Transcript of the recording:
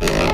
Yeah.